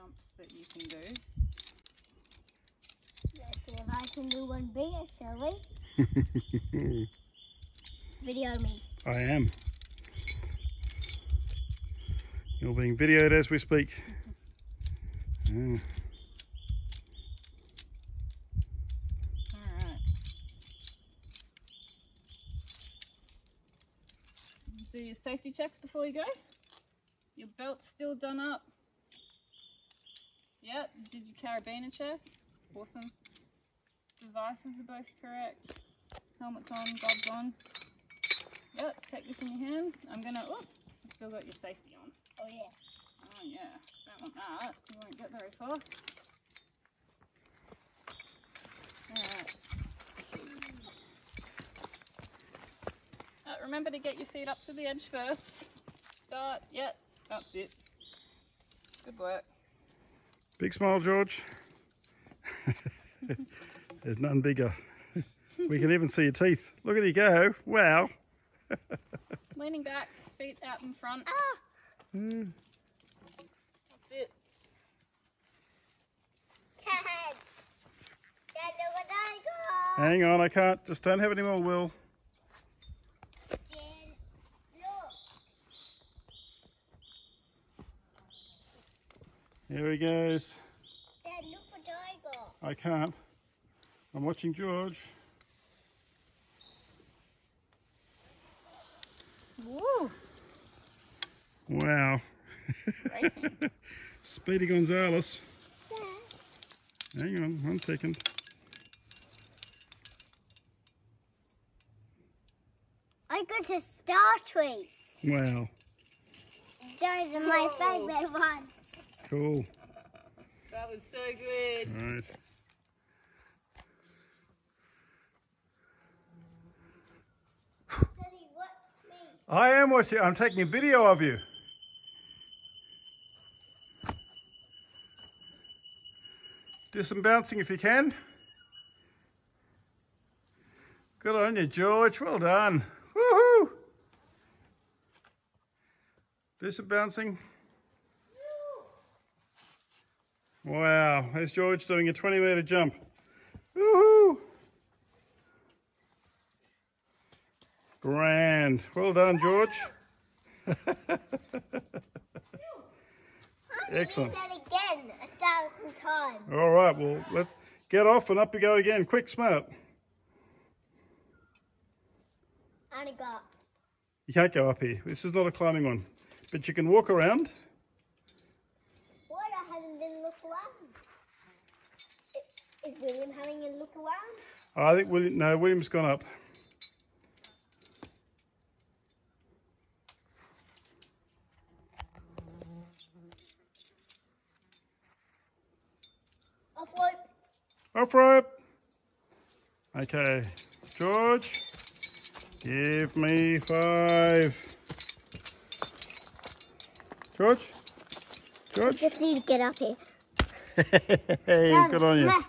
jumps that you can do. Let's see if I can do one bigger, shall we? Video me. I am. You're being videoed as we speak. Ah. Alright. Do your safety checks before you go. Your belt's still done up. Yep. Did your carabiner check? Awesome. Devices are both correct. Helmet's on, gloves on. Yep, take this in your hand. I'm gonna, oh, still got your safety on. Oh yeah. Oh yeah, don't want that. You won't get very far. Alright. Uh, remember to get your feet up to the edge first. Start, yep, that's it. Good work. Big smile, George. There's none bigger. we can even see your teeth. Look at you go. Wow. Leaning back, feet out in front. Ah! Mm. That's it. Dad! Dad, look what I got! Hang on, I can't. Just don't have any more, Will. Dad, look! Here he goes. Dad, look what I got! I can't. I'm watching George. Woo! Wow. Racing. Speedy Gonzales. Dad. Hang on, one second. I got a Star Trek. Wow. Those are my favourite ones. Cool. that was so good. All right. Daddy, what's me? I am watching. I'm taking a video of you. Do some bouncing if you can. Good on you, George. Well done. Woohoo! Do some bouncing. Wow, there's George doing a 20 metre jump. Woohoo! Grand. Well done, George. Excellent. Do again a thousand times. All right, well, let's get off and up you go again. Quick, smart. And I got. You can't go up here. This is not a climbing one. But you can walk around. What? I look around. Is William having a look around? I think William, no, William's gone up. Off rope. Off rope. Okay, George, give me five. George? George? Just need to get up here. hey, good on you. Left.